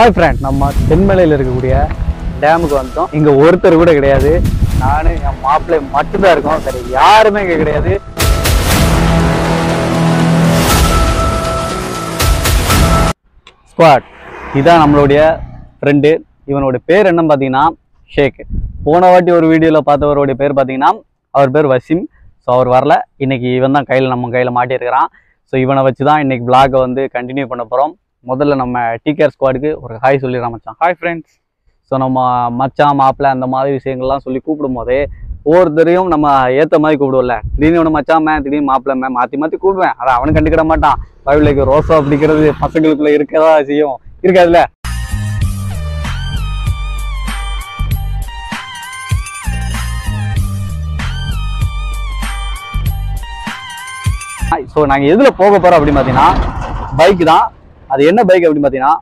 Hi friend நம்ம தென்மலையில் இருக்கக்கூடிய டேமுக்கு வந்தோம் இங்கே ஒருத்தர் கூட கிடையாது. நானும் என் மாப்பிள்ளை மட்டும்தான் இருக்கோம். சரி யாருமே இங்கே கிடையாது. ஸ்குவாட் இதான் நம்மளுடைய ஃப்ரெண்டு இவனோட பேர் என்னன்னு பார்த்தீங்கன்னா ஷேக் போன வாட்டி ஒரு வீடியோவில் பார்த்தவருடைய பேர் பார்த்தீங்கன்னா அவர் பேர் வசீம். ஸோ அவர் வரல. இன்னைக்கு இவன் தான் கையில் நம்ம கையில் மாட்டியிருக்கிறான். ஸோ இவனை வச்சு தான் இன்றைக்கி vlog-அ வந்து கண்டினியூ பண்ண போகிறோம் முதல்ல நம்ம டிகேர் ஸ்குவாடுக்கு ஒரு ஹாய் சொல்லிடுறோம் மச்சான். ஹாய் ஃப்ரெண்ட்ஸ் ஸோ நம்ம மச்சான் மாப்பிள்ளை அந்த மாதிரி விஷயங்கள்லாம் சொல்லி கூப்பிடும் போதே ஒவ்வொருத்தரையும் நம்ம ஏற்ற மாதிரி கூப்பிடுவோம்ல. திடீர்னு ஒன்று மச்சான் மே திடீர்னு மாப்பிள்ளை மே மாற்றி மாற்றி கூப்பிடுவேன். அதை அவனும் கண்டுக்கிட மாட்டான். பைபிளுக்கு ரோசா அப்படிங்கிறது பசங்களுக்குள்ள இருக்கதா செய்யும். இருக்காதுல்ல? ஸோ நாங்கள் எதில் போக போகிறோம் அப்படின்னு பார்த்தீங்கன்னா பைக் தான் அது என்ன பைக் அப்படின்னு பார்த்தீங்கன்னா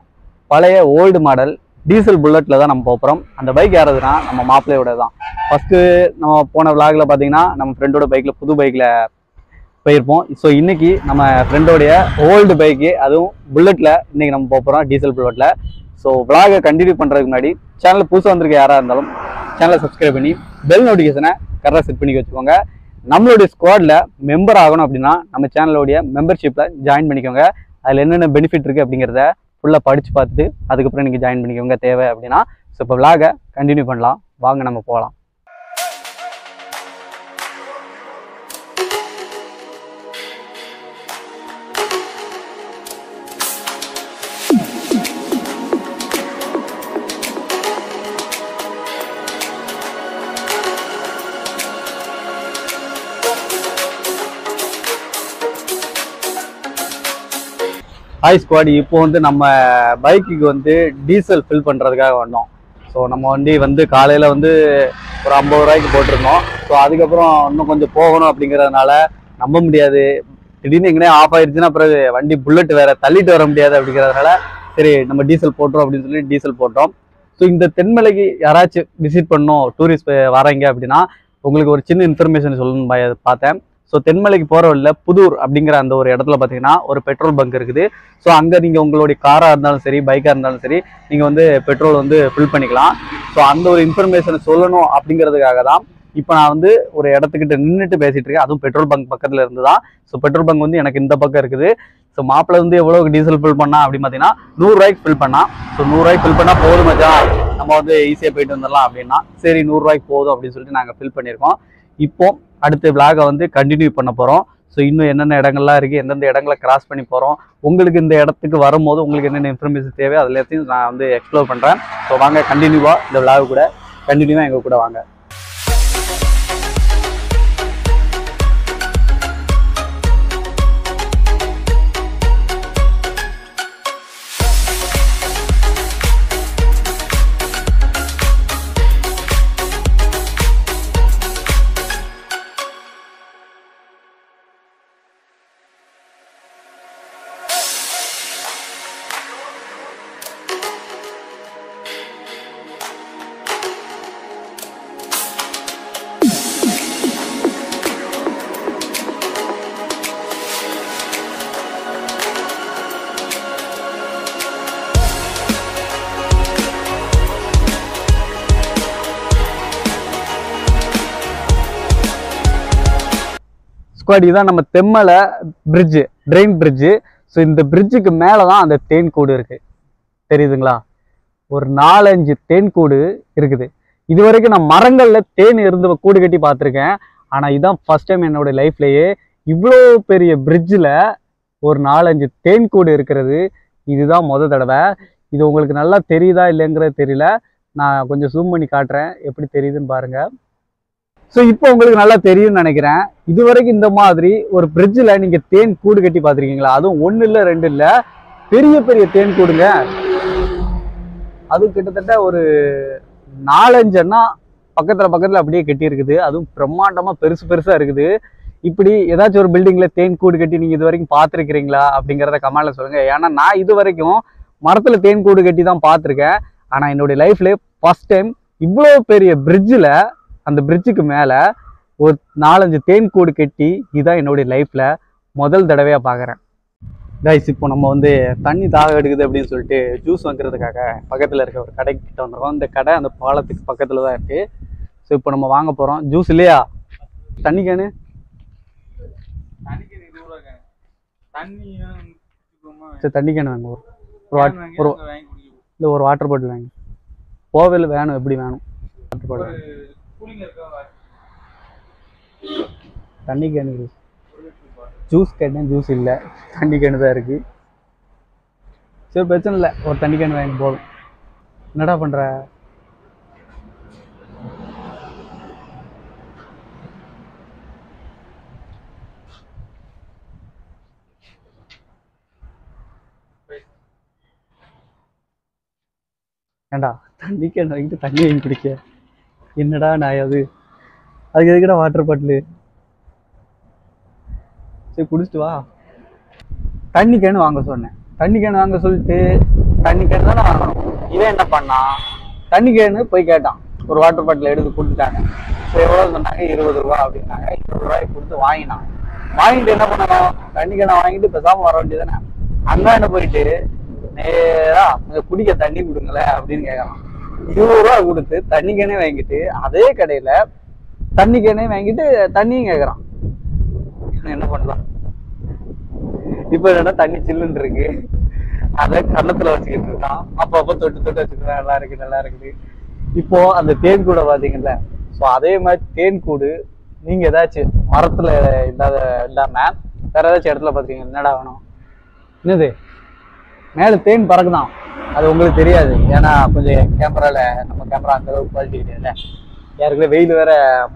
பழைய ஓல்டு மாடல் டீசல் புல்லட்டில் தான் நம்ம போக போகிறோம் அந்த பைக் யாரதுன்னா நம்ம மாப்பிள்ளையோட தான் ஃபஸ்ட்டு நம்ம போன விளாகில் பார்த்தீங்கன்னா நம்ம ஃப்ரெண்டோட பைக்கில் புது பைக்கில் போயிருப்போம். ஸோ இன்றைக்கி நம்ம ஃப்ரெண்டோடைய ஓல்டு பைக்கு அதுவும் புல்லட்டில் இன்றைக்கி நம்ம போக போகிறோம் டீசல் புல்லட்டில் ஸோ விளாகை கண்டினியூ பண்ணுறதுக்கு முன்னாடி சேனலில் புதுசாக வந்திருக்க யாராக இருந்தாலும் சேனலை சப்ஸ்கிரைப் பண்ணி பெல் நோட்டிஃபிகேஷனை கரெக்டாக செட் பண்ணி வச்சுக்கோங்க. நம்மளுடைய ஸ்குவாடில் மெம்பர் ஆகணும் அப்படின்னா நம்ம சேனலோடைய மெம்பர்ஷிப்பில் ஜாயின் பண்ணிக்கோங்க. அதில் என்னென்ன பெனிஃபிட் இருக்குது அப்படிங்கிறத ஃபுல்லாக படித்து பார்த்துட்டு அதுக்கப்புறம் நீங்கள் ஜாயின் பண்ணிக்கோங்க. தேவை அப்படின்னா ஸோ இப்போ விளாக கண்டினியூ பண்ணலாம். வாங்க நம்ம போகலாம் ஹாய் ஸ்குவாடி இப்போ வந்து நம்ம பைக்குக்கு வந்து டீசல் ஃபில் பண்ணுறதுக்காக வந்தோம். ஸோ நம்ம வண்டி வந்து காலையில் வந்து ஒரு ஐம்பது ரூபாய்க்கு போட்டிருந்தோம். ஸோ அதுக்கப்புறம் இன்னும் கொஞ்சம் போகணும் அப்படிங்கிறதுனால நம்ப முடியாது. திடீர்னு எங்கேயே ஆஃப் ஆயிடுச்சுன்னா அப்புறம் வண்டி புல்லட் வேற தள்ளிட்டு வர முடியாது அப்படிங்கிறதுனால சரி நம்ம டீசல் போட்டுறோம் அப்படின்னு சொல்லி டீசல் போட்டோம். ஸோ இந்த தென்மலைக்கு யாராச்சும் விசிட் பண்ணோம் டூரிஸ்ட் வராங்க அப்படின்னா உங்களுக்கு ஒரு சின்ன இன்ஃபர்மேஷன் சொல்லணும் பார்த்தேன். ஸோ தென்மலைக்கு போகிற வழியில் புதூர் அப்படிங்கிற அந்த ஒரு இடத்துல பார்த்தீங்கன்னா ஒரு பெட்ரோல் பங்க் இருக்குது. ஸோ அங்கே நீங்கள் உங்களுடைய காராக இருந்தாலும் சரி பைக்காக இருந்தாலும் சரி நீங்கள் வந்து பெட்ரோல் வந்து ஃபில் பண்ணிக்கலாம். ஸோ அந்த ஒரு இன்ஃபர்மேஷனை சொல்லணும் அப்படிங்கிறதுக்காக தான் இப்போ நான் வந்து ஒரு இடத்துக்கிட்ட நின்றுட்டு பேசிகிட்டு இருக்கேன். அதுவும் பெட்ரோல் பங்க் பக்கத்தில் இருந்து தான் ஸோ பெட்ரோல் பங்க் வந்து எனக்கு இந்த பக்கம் இருக்குது. ஸோ மாப்பிள்ளை வந்து எவ்வளோ டீசல் ஃபில் பண்ணா அப்படின்னு பார்த்தீங்கன்னா நூறுரூவாய்க்கு ஃபில் பண்ணா. ஸோ நூறுரூவாய்க்கு ஃபில் பண்ணால் போதும் மச்சான். நம்ம வந்து ஈஸியாக போயிட்டு வந்துடலாம் அப்படின்னா சரி நூறுரூவாய்க்கு போதும் அப்படின்னு சொல்லிட்டு நாங்கள் ஃபில் பண்ணியிருக்கோம். இப்போ அடுத்த விளாகை வந்து கண்டினியூ பண்ண போகிறோம் ஸோ இன்னும் என்னென்ன இடங்கள்லாம் இருக்குது எந்தெந்த இடங்களை கிராஸ் பண்ணி போகிறோம் உங்களுக்கு இந்த இடத்துக்கு வரும்போது உங்களுக்கு என்னென்ன இன்ஃபர்மேஷன் தேவை அது எல்லாத்தையும் நான் வந்து எக்ஸ்ப்ளோர் பண்ணுறேன் ஸோ வாங்க கண்டினியூவாக இந்த விளாக் கூட. கண்டினியூவாக எங்கள் கூட வாங்க. முக்காடி தான் நம்ம Thenmala bridge train bridge so இந்த பிரிட்ஜுக்கு மேலே தான் அந்த தேன் கூடு இருக்குது தெரியுதுங்களா? ஒரு நாலஞ்சு தேன் கூடு இருக்குது. இது வரைக்கும் நான் மரங்களில் தேன் இருந்து கூடு கட்டி பார்த்துருக்கேன். ஆனால் இதுதான் ஃபஸ்ட் டைம் என்னோட லைஃப்லேயே இவ்வளோ பெரிய பிரிட்ஜில் ஒரு நாலஞ்சு தேன் கூடு இருக்கிறது. இதுதான் முத தடவை. இது உங்களுக்கு நல்லா தெரியுதா இல்லைங்கிறது தெரியல. நான் கொஞ்சம் ஜூம் பண்ணி காட்டுறேன். எப்படி தெரியுதுன்னு பாருங்கள் ஸோ இப்போ உங்களுக்கு நல்லா தெரியும்னு நினைக்கிறேன். இது வரைக்கும் இந்த மாதிரி ஒரு பிரிட்ஜில் நீங்கள் தேன் கூடு கட்டி பார்த்துருக்கீங்களா? அதுவும் ஒன்று இல்லை ரெண்டு இல்லை. பெரிய பெரிய தேன் கூடுங்க. அது கிட்டத்தட்ட ஒரு நாலஞ்சன்னா பக்கத்தில் பக்கத்தில் அப்படியே கட்டியிருக்குது. அதுவும் பிரம்மாண்டமாக பெருசு பெருசாக இருக்குது. இப்படி ஏதாச்சும் ஒரு பில்டிங்கில் தேன் கூடு கட்டி நீங்கள் இது வரைக்கும் பார்த்துருக்கிறீங்களா? அப்படிங்கிறத கமாண்டில் சொல்லுங்கள் ஏன்னா நான் இது வரைக்கும் மரத்தில் தேன் கூடு கட்டி தான் பார்த்துருக்கேன். ஆனால் என்னுடைய லைஃப்லேயே ஃபர்ஸ்ட் டைம் இவ்வளோ பெரிய பிரிட்ஜில் அந்த பிரிட்ஜுக்கு மேலே ஒரு நாலஞ்சு தேன் கூடு கட்டி இதுதான் என்னுடைய லைஃப்பில் முதல் தடவையாக பார்க்குறேன் கைஸ் இப்போ நம்ம வந்து தண்ணி தாக எடுக்குது அப்படின்னு சொல்லிட்டு ஜூஸ் வாங்குறதுக்காக பக்கத்தில் இருக்க ஒரு கடைக்கு கிட்ட வந்திருக்கோம். இந்த கடை அந்த பாலத்துக்கு பக்கத்தில் தான் இருக்கு. ஸோ இப்போ நம்ம வாங்க போகிறோம் ஜூஸ் இல்லையா? தண்ணி கேனு. சரி தண்ணி கேனு வாங்க. ஒரு ஒரு இல்லை ஒரு வாட்டர் பாட்டில் வாங்க. கோவில் வேணும் எப்படி வேணும்? வாட்டர் பாட்டில் தண்ணி கேனு ஜூஸ் கேட்டேன் ஜூஸ் இல்லை. தண்ணி கேனு தான் இருக்கு. சரி பிரச்சனை இல்லை. ஒரு தண்ணி கேன் வாங்கி போதும். என்னடா பண்ற? ஏண்டா தண்ணி கேன் வாங்கிட்டு தண்ணி வாங்கி குடிக்க? என்னடா நான் அது? அதுக்கு எதுக்குடா வாட்டர் பாட்டிலு சரி குடிச்சிட்டு வா. தண்ணி கேனு வாங்க சொன்னேன். தண்ணி கேனு வாங்க சொல்லிட்டு தண்ணி கேனு தானே வாங்கணும். இவன் என்ன பண்ணான் தண்ணி கேனு போய் கேட்டான். ஒரு வாட்டர் பாட்டில் எடுத்து கொடுத்துட்டாங்க. ஸோ எவ்வளோ சொன்னாங்க? இருபது ரூபா அப்படின்னாங்க. இருபது ரூபாய்க்கு கொடுத்து வாங்கினான். வாங்கிட்டு என்ன பண்ணணும்? தண்ணி கேனை வாங்கிட்டு பெசாமல் வர வேண்டியதானே அங்கே என்ன போயிட்டு? நேரா குடிக்க தண்ணி கொடுங்களேன் அப்படின்னு கேட்கலாம் இருபது ரூபா கொடுத்து தண்ணி கேனே வாங்கிட்டு அதே கடையில் தண்ணி கேனே வாங்கிட்டு தண்ணியும் கேட்குறான் என்ன பண்ணலாம் இப்போ என்னன்னா தண்ணி சில்லுன்னு இருக்கு? அதை கன்னத்தில் வச்சுக்கிட்டு இருக்கான். அப்பப்போ தொட்டு தொட்டு வச்சுக்கிறேன் நல்லா இருக்கு நல்லா இருக்குது. இப்போ அந்த தேன் கூடை பார்த்தீங்கல்ல ஸோ அதே மாதிரி தேன் கூடு நீங்க ஏதாச்சும் மரத்துல இல்லாத இல்லாம வேற ஏதாச்சும் இடத்துல பாத்தீங்க என்னடா வேணும்? என்னது? மேல தேன் பறக்குதான். அது உங்களுக்கு தெரியாது. ஏன்னா கொஞ்சம் கேமரால நம்ம கேமரா அந்த அளவுக்கு குவாலிட்டி கிடையாதுல்ல. ஏற்கனவே வெயில் வேற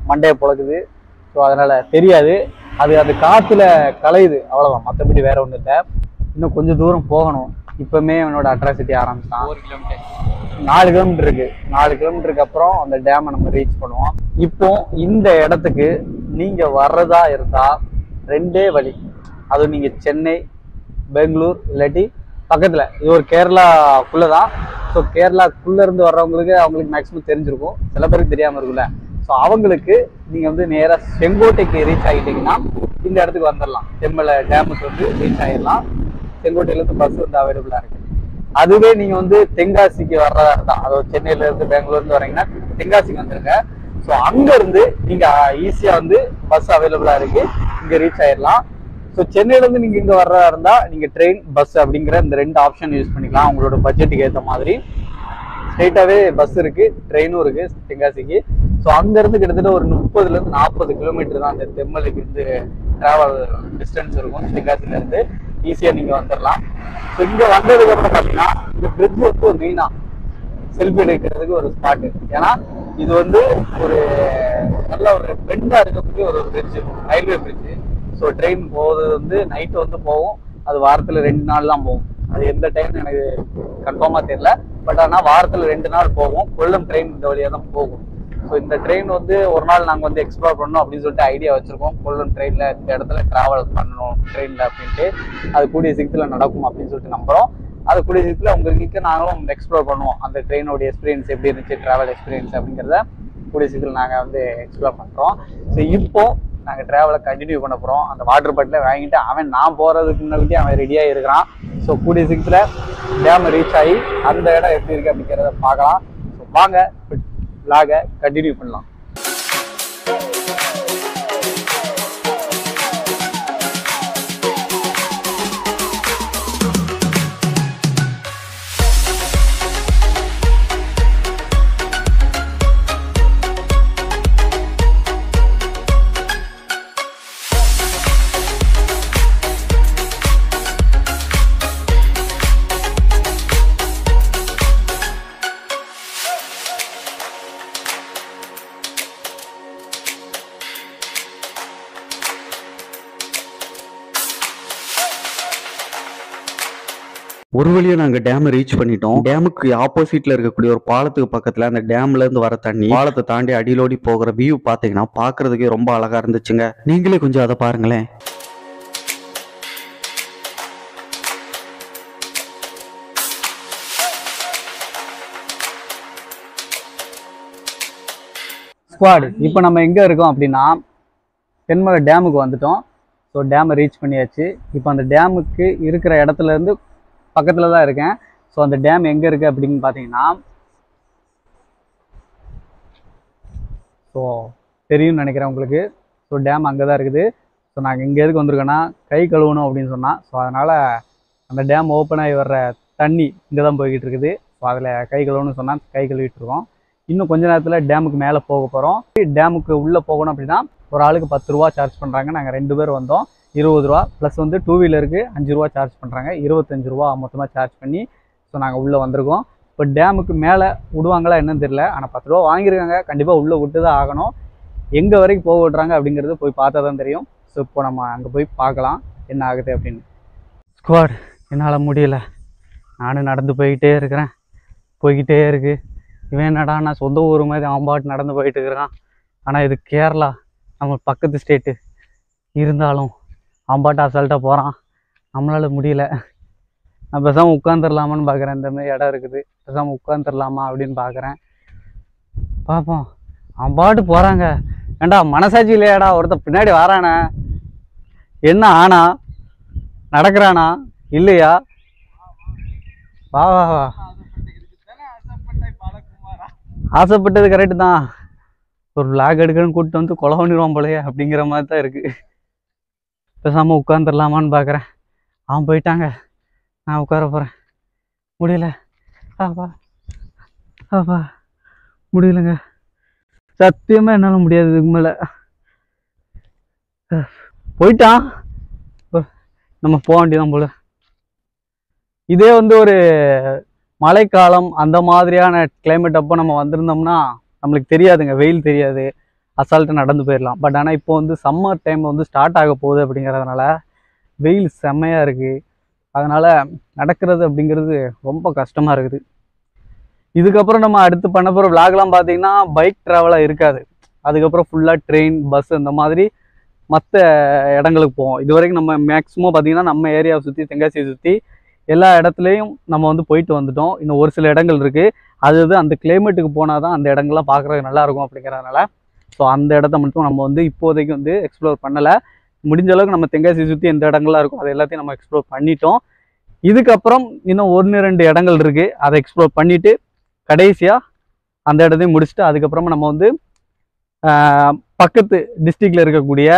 மண்டையை பொழக்குது. ஸோ அதனால தெரியாது. அது அந்த காத்துல கலையுது அவ்வளவுதான். மற்றபடி வேற ஒன்றும் இல்லை. இன்னும் கொஞ்சம் தூரம் போகணும். இப்பவுமே அவனோட அட்ராசிட்டி ஆரம்பிச்சான். ஒரு கிலோமீட்டர் நாலு கிலோமீட்டர் இருக்கு. நாலு கிலோமீட்டருக்கு அப்புறம் அந்த டேமை நம்ம ரீச் பண்ணுவோம். இப்போ இந்த இடத்துக்கு நீங்க வர்றதா இருந்தா ரெண்டே வழி. அதுவும் நீங்க சென்னை பெங்களூர் இல்லாட்டி பக்கத்தில். இது ஒரு கேரளாக்குள்ளே தான் ஸோ கேரளாக்குள்ளே இருந்து வர்றவங்களுக்கு அவங்களுக்கு மேக்ஸிமம் தெரிஞ்சிருக்கும். சில பேருக்கு தெரியாமல் இருக்குல்ல ஸோ அவங்களுக்கு நீங்கள் வந்து நேராக செங்கோட்டைக்கு ரீச் ஆகிட்டீங்கன்னா இந்த இடத்துக்கு வந்துடலாம் செம்மலை டேமுக்கு வந்து ரீச் ஆகிடலாம் செங்கோட்டையிலேருந்து பஸ் வந்து அவைலபிளாக இருக்குது அதுவே நீங்கள் வந்து தென்காசிக்கு வர்றதா இருந்தால் அதாவது சென்னையிலேருந்து பெங்களூர்லேருந்து வரீங்கன்னா தென்காசிக்கு வந்துடுங்க ஸோ அங்கேருந்து நீங்கள் ஈஸியாக வந்து பஸ் அவைலபிளாக இருக்குது இங்கே ரீச் ஆயிடலாம் ஸோ சென்னையிலேருந்து நீங்கள் இங்கே வர்றதா இருந்தால் நீங்கள் ட்ரெயின் பஸ் அப்படிங்கிற இந்த ரெண்டு ஆப்ஷன் யூஸ் பண்ணிக்கலாம். உங்களோட பட்ஜெட்டுக்கு ஏற்ற மாதிரி. ஸ்ட்ரெயிட்டாகவே பஸ் இருக்குது ட்ரெயினும் இருக்குது தென்காசிக்கு. ஸோ அங்கேருந்து கிட்டத்தட்ட ஒரு முப்பதுலேருந்து நாற்பது கிலோமீட்டர் தான் அந்த தெம்மலுக்கு இருந்து ட்ராவல் டிஸ்டன்ஸ் இருக்கும் தென்காசிலேருந்து ஈஸியாக நீங்கள் வந்துடலாம் ஸோ இங்கே வந்ததுக்கு பார்த்தீங்கன்னா இந்த பிரிட்ஜ் வந்து ஒரு மெயினாக செல்ஃபி எடுக்கிறதுக்கு ஒரு ஸ்பாட் ஏன்னா இது வந்து ஒரு நல்ல ஒரு பெண்டாக இருக்கக்கூடிய ஒரு bridge railway bridge so train போகிறது வந்து நைட்டு வந்து போகும். அது வாரத்தில் ரெண்டு நாள் தான் போகும். அது எந்த டைம் எனக்கு கன்ஃபார்மாக தெரியல. பட் ஆனால் வாரத்தில் ரெண்டு நாள் போகும். கொல்லம் ட்ரெயின் இந்த வழியாக தான் போகும். ஸோ இந்த ட்ரெயின் வந்து ஒரு நாள் நாங்கள் வந்து எக்ஸ்ப்ளோர் பண்ணணும் அப்படின்னு சொல்லிட்டு ஐடியா வச்சுருக்கோம். கொல்லம் ட்ரெயினில் இந்த இடத்துல ட்ராவல் பண்ணணும் ட்ரெயினில் அப்படின்ட்டு. அது கூடிய சீக்கிரத்தில் நடக்கும் அப்படின்னு சொல்லிட்டு நம்புகிறோம் அது கூடிய சீக்கிரத்தில் உங்களுக்கு நாங்களும் எக்ஸ்ப்ளோர் பண்ணுவோம். அந்த ட்ரெயினோட எக்ஸ்பீரியன்ஸ் எப்படி இருந்துச்சு ட்ராவல் எக்ஸ்பீரியன்ஸ் அப்படிங்கிறத கூடிய சீக்கிரம் நாங்கள் வந்து எக்ஸ்ப்ளோர் பண்ணுறோம் ஸோ இப்போது நாங்கள் ட்ராவலை கண்டினியூ பண்ண போகிறோம் அந்த வாட்டர் பாட்டிலை வாங்கிட்டு அவன் நான் போகிறதுக்கு முன்னாடி அவன் ரெடியாக இருக்கிறான். ஸோ கூடிய சீக்கிரத்தில் டேம் ரீச் ஆகி அந்த இடம் எப்படி இருக்குது அப்படிங்கிறத பார்க்கலாம். ஸோ வாங்க விலாக கண்டினியூ பண்ணலாம். ஒரு வழியா நாங்க டேம் ரீச் பண்ணிட்டோம். டேமுக்கு ஆப்போசிட்ல இருக்கக்கூடிய ஒரு பாலத்துக்கு பக்கத்துல அந்த டேம்ல இருந்து வர தண்ணி பாலத்தை தாண்டி அடியிலோடி போகிற வியூ பாத்தீங்கன்னா பாக்குறதுக்கே ரொம்ப அழகா இருந்துச்சுங்க. நீங்களே கொஞ்சம் அதை பாருங்களேன். ஸ்குவாடு இப்போ நம்ம எங்கே இருக்கோம் அப்படின்னா தென்மலை டேமுக்கு வந்துட்டோம். ஸோ டேமை ரீச் பண்ணியாச்சு. இப்போ அந்த டேமுக்கு இருக்கிற இடத்துல இருந்து பக்கத்தில் தான் இருக்கேன். ஸோ அந்த டேம் எங்கே இருக்குது அப்படின்னு பார்த்தீங்கன்னா ஸோ தெரியும்னு நினைக்கிறேன் உங்களுக்கு. ஸோ டேம் அங்கே தான் இருக்குது. ஸோ நாங்கள் இங்கே எதுக்கு வந்திருக்கோன்னா கை கழுவணும் அப்படின்னு சொன்னால் ஸோ அதனால் அந்த டேம் ஓப்பன் ஆகி வர்ற தண்ணி இங்கே தான் போய்கிட்டு இருக்குது. ஸோ அதில் கை கழுவணும்னு சொன்னால் கை கழுவிட்டு இருக்கோம். இன்னும் கொஞ்ச நேரத்தில் டேமுக்கு மேலே போக போகிறோம் டேமுக்கு உள்ளே போகணும் அப்படின்னா ஒரு ஆளுக்கு பத்து ரூபா சார்ஜ் பண்ணுறாங்க நாங்கள் ரெண்டு பேர் வந்தோம். இருபது ரூபா. ப்ளஸ் வந்து டூ வீலருக்கு அஞ்சு ரூபா சார்ஜ் பண்ணுறாங்க இருபத்தஞ்சு ரூபா மொத்தமாக சார்ஜ் பண்ணி ஸோ நாங்கள் உள்ளே வந்திருக்கோம். இப்போ டேமுக்கு மேலே விடுவாங்களா என்னன்னு தெரில ஆனால் பத்து ரூபா வாங்கியிருக்காங்க. கண்டிப்பாக உள்ளே விட்டு தான் ஆகணும். எங்கே வரைக்கும் போக விட்றாங்க அப்படிங்கிறது போய் பார்த்தா தான் தெரியும். ஸோ இப்போ நம்ம அங்கே போய் பார்க்கலாம். என்ன ஆகுது அப்படின்னு. ஸ்குவாட் என்னால் முடியல. நானும் நடந்து போய்கிட்டே இருக்கிறேன். போய்கிட்டே இருக்குது இவன் என்னடா நான் சொந்த ஊர் மாதிரி அவன் பாட்டு நடந்து போயிட்டு இருக்கிறான். ஆனால் இது கேரளா. நம்ம பக்கத்து ஸ்டேட்டு இருந்தாலும் அம்பாட்ட அசால்ட்டாக போகிறான் நம்மளால முடியல. நான் பேசாமல் உட்காந்துடலாமான்னு பார்க்குறேன் இந்த மாதிரி இடம் இருக்குது. பேசாமல் உட்காந்துடலாமா அப்படின்னு பார்க்குறேன் பார்ப்போம் அம்பாட்டு போகிறாங்க ஏண்டா மனசாட்சி இல்லையாடா? ஒருத்தன் பின்னாடி வரானே. என்ன ஆனா? நடக்கிறானா? இல்லையா? வா வா வா. ஆசைப்பட்டது கரெக்டு தான். ஒரு விளாக் எடுக்கணும்னு கூப்பிட்டு வந்து கொலை பண்ணிடுவான் போலயே அப்படிங்கிற மாதிரி தான் இருக்குது பேசாமல் உட்காந்துடலாமான்னு பார்க்குறேன் அவன் போயிட்டாங்க. நான் உட்கார போகிறேன் முடியல. ஆப்பா ஆப்பா முடியலங்க. சத்தியமாக என்னால் முடியாது இதுக்கு மேலே. போயிட்டான். நம்ம போக வேண்டியதான் போல. இதே வந்து ஒரு மழைக்காலம் அந்த மாதிரியான கிளைமேட் அப்போ நம்ம வந்திருந்தோம்னா நம்மளுக்கு தெரியாதுங்க. வெயில் தெரியாது. அசால்ட்டாக நடந்து போயிடலாம் பட் ஆனால் இப்போ வந்து சம்மர் டைம் வந்து ஸ்டார்ட் ஆக போகுது அப்படிங்கிறதுனால வெயில் செம்மையாக இருக்குது அதனால் நடக்கிறது அப்படிங்கிறது ரொம்ப கஷ்டமாக இருக்குது. இதுக்கப்புறம் நம்ம அடுத்து பண்ண போகிற விளாக்லாம் பார்த்தீங்கன்னா பைக் ட்ராவலாக இருக்காது. அதுக்கப்புறம் ஃபுல்லாக ட்ரெயின் பஸ் இந்த மாதிரி மற்ற இடங்களுக்கு போவோம். இது வரைக்கும் நம்ம மேக்ஸிமம் பார்த்திங்கன்னா நம்ம ஏரியாவை சுற்றி தென்காசியை சுற்றி எல்லா இடத்துலையும் நம்ம வந்து போயிட்டு வந்துட்டோம். இன்னும் ஒரு சில இடங்கள் இருக்குது அது அந்த கிளைமேட்டுக்கு போனால் தான் அந்த இடங்கள்லாம் பார்க்குறதுக்கு நல்லா இருக்கும் அப்படிங்கிறதுனால ஸோ அந்த இடத்த மட்டும் நம்ம வந்து இப்போதைக்கு வந்து எக்ஸ்ப்ளோர் பண்ணலை. முடிஞ்ச அளவுக்கு நம்ம தென்காசியை சுற்றி எந்த இடங்கள்லாம் இருக்கும் அது எல்லாத்தையும் நம்ம எக்ஸ்ப்ளோர் பண்ணிட்டோம். இதுக்கப்புறம் இன்னும் ஒன்று ரெண்டு இடங்கள் இருக்குது அதை எக்ஸ்ப்ளோர் பண்ணிவிட்டு கடைசியாக அந்த இடத்தையும் முடிச்சுட்டு அதுக்கப்புறமா நம்ம வந்து பக்கத்து டிஸ்ட்ரிக்டில் இருக்கக்கூடிய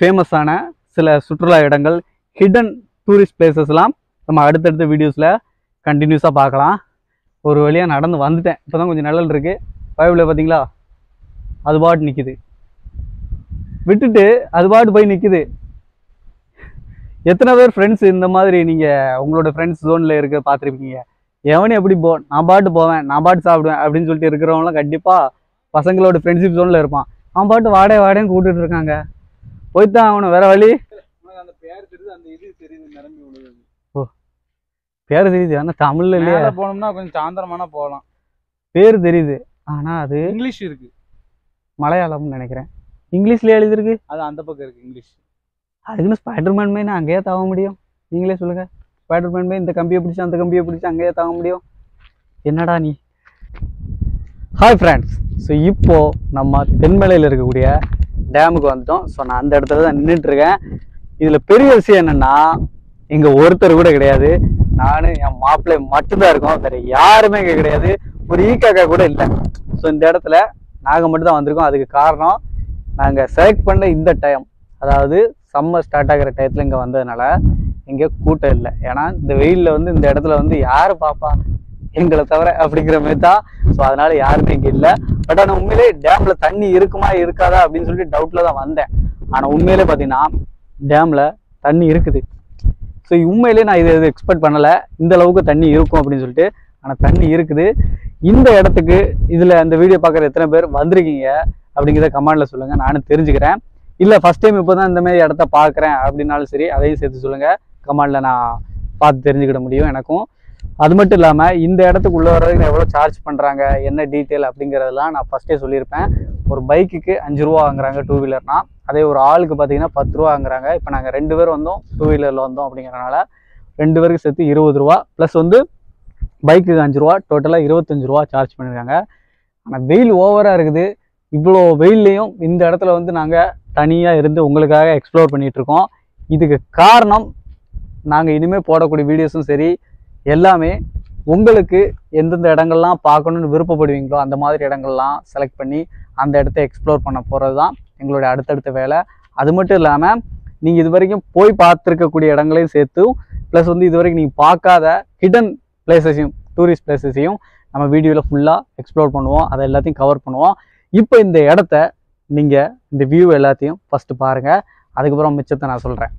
ஃபேமஸான சில சுற்றுலா இடங்கள் ஹிடன் டூரிஸ்ட் பிளேசஸ்லாம் நம்ம அடுத்தடுத்த வீடியோஸில் கண்டினியூஸாக பார்க்கலாம். ஒரு வழியாக நடந்து வந்துட்டேன். இப்போ தான் கொஞ்சம் நிழல் இருக்குது பைபிளில் பார்த்தீங்களா அது பாட்டு நிற்கிது விட்டுட்டு அது பாட்டு போய் நிற்கிது எத்தனை பேர் ஃப்ரெண்ட்ஸ் இந்த மாதிரி நீங்கள் உங்களோட ஃப்ரெண்ட்ஸ் ஜோனில் இருக்க பார்த்துருப்பீங்க. எவனும் எப்படி போ நான் பாட்டு போவேன் நான் பாட்டு சாப்பிடுவேன் அப்படின்னு சொல்லிட்டு இருக்கிறவங்களாம் கண்டிப்பாக பசங்களோட ஃப்ரெண்ட்ஷிப் ஜோனில் இருப்பான். அவன் பாட்டு வாடே வாடேன்னு கூப்பிட்டுட்டு இருக்காங்க. போய்த்தான் அவனை வேற வழி? அந்த பேர் தெரியுது. அந்த இது தெரியுது நிரம்பி விழுது பேர் தெரியுது ஆனால் தமிழ்ல இல்லையா. போனோம்னா கொஞ்சம் சாயந்தரமானா போகலாம். பேர் தெரியுது. ஆனால் அது இங்கிலீஷ் இருக்கு. மலையாளம்னு நினைக்கிறேன். இங்கிலீஷ்ல எழுதிருக்கு அது அந்த பக்கம் இருக்கு இங்கிலீஷ். அதுக்குன்னு ஸ்பைடர்மேன் மேன் அங்கேயே தவ முடியும். நீங்களே சொல்லுங்க. ஸ்பைடர்மேன் மேன் இந்த கம்பியை பிடிச்சி அந்த கம்பியை பிடிச்சி அங்கேயே தவ முடியும். என்னடா நீ? ஹாய் ஃப்ரெண்ட்ஸ் ஸோ இப்போ நம்ம தென்மலையில் இருக்கக்கூடிய டேமுக்கு வந்துட்டோம். ஸோ நான் அந்த இடத்துல தான் நின்றுட்டு இருக்கேன் இதில் பெரிய விஷயம் என்னன்னா இங்கே ஒருத்தர் கூட கிடையாது. நானும் என் மாப்பிள்ளை மட்டும்தான் இருக்கோம். வேற யாருமே இங்கே கிடையாது. ஒரு ஈக்காக்கா கூட இல்லை. ஸோ இந்த இடத்துல நாங்கள் மட்டும் தான் வந்திருக்கோம். அதுக்கு காரணம் நாங்கள் செலக்ட் பண்ண இந்த டைம் அதாவது சம்மர் ஸ்டார்ட் ஆகிற டயத்தில் இங்கே வந்ததுனால இங்கே கூட்டம் இல்லை. ஏன்னா இந்த வெயிலில் வந்து இந்த இடத்துல வந்து யார் பார்ப்பா எங்களை தவிர அப்படிங்கிற மாதிரி தான். ஸோ அதனால யாருமே இங்கே இல்லை. பட் ஆனால் உண்மையிலே டேம்ல தண்ணி இருக்குமா இருக்காதா அப்படின்னு சொல்லிட்டு டவுட்ல தான் வந்தேன். ஆனால் உண்மையிலே பார்த்தீங்கன்னா டேம்ல தண்ணி இருக்குது. ஸோ உண்மையிலே நான் இதை எக்ஸ்பெக்ட் பண்ணலை. இந்த அளவுக்கு தண்ணி இருக்கும் அப்படின்னு சொல்லிட்டு ஆனால் தண்ணி இருக்குது. இந்த இடத்துக்கு இதில் அந்த வீடியோ பார்க்குற எத்தனை பேர் வந்திருக்கீங்க அப்படிங்கிறத கமெண்டில் சொல்லுங்கள் நானும் தெரிஞ்சுக்கிறேன். இல்லை ஃபஸ்ட் டைம் இப்போ தான் இந்த மாதிரி இடத்த பார்க்குறேன் அப்படின்னாலும் சரி அதையும் சேர்த்து சொல்லுங்கள் கமெண்டில் நான் பார்த்து தெரிஞ்சுக்கிட முடியும் எனக்கும். அது மட்டும் இல்லாமல் இந்த இடத்துக்கு உள்ளே வர்றதுக்கு எவ்வளோ சார்ஜ் பண்ணுறாங்க என்ன டீட்டெயில் அப்படிங்கிறதெல்லாம் நான் ஃபஸ்ட்டே சொல்லியிருப்பேன். ஒரு பைக்குக்கு அஞ்சு ரூபா வாங்குறாங்க டூ வீலர்னால் அதே ஒரு ஆளுக்கு பார்த்தீங்கன்னா பத்து ரூபா வாங்குறாங்க. இப்போ நாங்கள் ரெண்டு பேர் வந்தோம் டூ வீலரில் வந்தோம் அப்படிங்கிறனால ரெண்டு பேருக்கு சேர்த்து இருபது ரூபா. ப்ளஸ் வந்து பைக்குக்கு அஞ்சு ரூபா டோட்டலாக இருபத்தஞ்சு ரூபா சார்ஜ் பண்ணியிருக்காங்க ஆனால் வெயில் ஓவராக இருக்குது. இவ்வளோ வெயில்லையும் இந்த இடத்துல வந்து நாங்கள் தனியாக இருந்து உங்களுக்காக எக்ஸ்ப்ளோர் பண்ணிகிட்ருக்கோம் இதுக்கு காரணம் நாங்கள் இனிமேல் போடக்கூடிய வீடியோஸும் சரி எல்லாமே உங்களுக்கு எந்தெந்த இடங்கள்லாம் பார்க்கணுன்னு விருப்பப்படுவீங்களோ அந்த மாதிரி இடங்கள்லாம் செலக்ட் பண்ணி அந்த இடத்த எக்ஸ்ப்ளோர் பண்ண போகிறது தான் எங்களுடைய அடுத்தடுத்த வேலை. அது மட்டும் இல்லாமல் நீங்கள் இது வரைக்கும் போய் பார்த்துருக்கக்கூடிய இடங்களையும் சேர்த்தும் ப்ளஸ் வந்து இது வரைக்கும் நீங்கள் பார்க்காத ஹிடன் பிளேசஸையும் டூரிஸ்ட் பிளேசஸையும் நம்ம வீடியோவில் ஃபுல்லாக எக்ஸ்ப்ளோர் பண்ணுவோம். அதை எல்லாத்தையும் கவர் பண்ணுவோம். இப்போ இந்த இடத்த நீங்கள் இந்த வியூ எல்லாத்தையும் ஃபஸ்ட்டு பாருங்கள் அதுக்கப்புறம் மிச்சத்தை நான் சொல்கிறேன்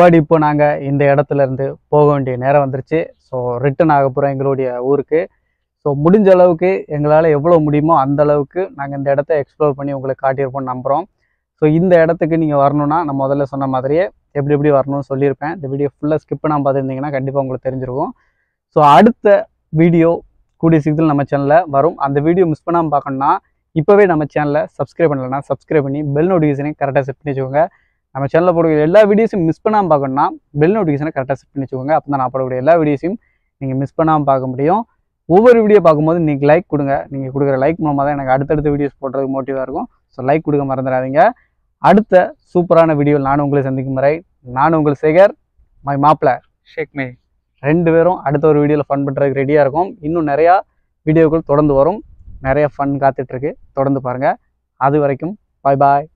ஸ்குவாட் இப்போ நாங்கள் இந்த இடத்துல இருந்து போக வேண்டிய நேரம் வந்துருச்சு. ஸோ ரிட்டன் ஆக போகிறோம் எங்களுடைய ஊருக்கு. ஸோ முடிஞ்ச அளவுக்கு எங்களால் எவ்வளோ முடியுமோ அந்த அளவுக்கு நாங்கள் இந்த இடத்த எக்ஸ்ப்ளோர் பண்ணி உங்களுக்கு காட்டியிருப்போம்னு நம்புகிறோம் ஸோ இந்த இடத்துக்கு நீங்கள் வரணும்னா நான் முதல்ல சொன்ன மாதிரியே எப்படி எப்படி வரணும்னு சொல்லியிருப்பேன். இந்த வீடியோ ஃபுல்லாக ஸ்கிப் பண்ணாமல் பார்த்துருந்தீங்கன்னா கண்டிப்பாக உங்களுக்கு தெரிஞ்சிருக்கும். ஸோ அடுத்த வீடியோ கூடிய சீக்கிரத்தில் நம்ம சேனலில் வரும். அந்த வீடியோ மிஸ் பண்ணாமல் பார்க்கணுன்னா இப்போவே நம்ம சேனலை சப்ஸ்கிரைப் பண்ணலைன்னா சப்ஸ்கிரைப் பண்ணி பெல் நோட்டிஃபிகேஷனையும் கரெக்டாக செட் பண்ணி வச்சுக்கோங்க. நம்ம சேனலில் போடக்கூடிய எல்லா வீடியோஸும் மிஸ் பண்ணாமல் பார்க்கணும்னா பெல் நோட்டிஃபிகேஷனை கரெக்டாக செட் பண்ணி வச்சுக்கோங்க. அப்போ தான் நான் போடக்கூடிய எல்லா வீடியோஸையும் நீங்கள் மிஸ் பண்ணாமல் பார்க்க முடியும். ஒவ்வொரு வீடியோ பார்க்கும்போது நீங்கள் லைக் கொடுங்க. நீங்கள் கொடுக்குற லைக் மூலமாக தான் எனக்கு அடுத்தடுத்த வீடியோஸ் போடுறதுக்கு மோட்டிவாக இருக்கும். ஸோ லைக் கொடுக்க மறந்துடாதீங்க. அடுத்த சூப்பரான வீடியோவில் நானும் உங்களை சந்திக்கும் வரை நான் உங்கள் சேகர் மை மாப்பிள. ஷேக் மே ரெண்டு பேரும் அடுத்த ஒரு வீடியோவில் ஃபன் பண்ணுறதுக்கு ரெடியாக இருக்கும். இன்னும் நிறையா வீடியோக்கள் தொடர்ந்து வரும். நிறைய ஃபன் காத்துட்ருக்கு தொடர்ந்து பாருங்கள் அது வரைக்கும் பாய் பாய்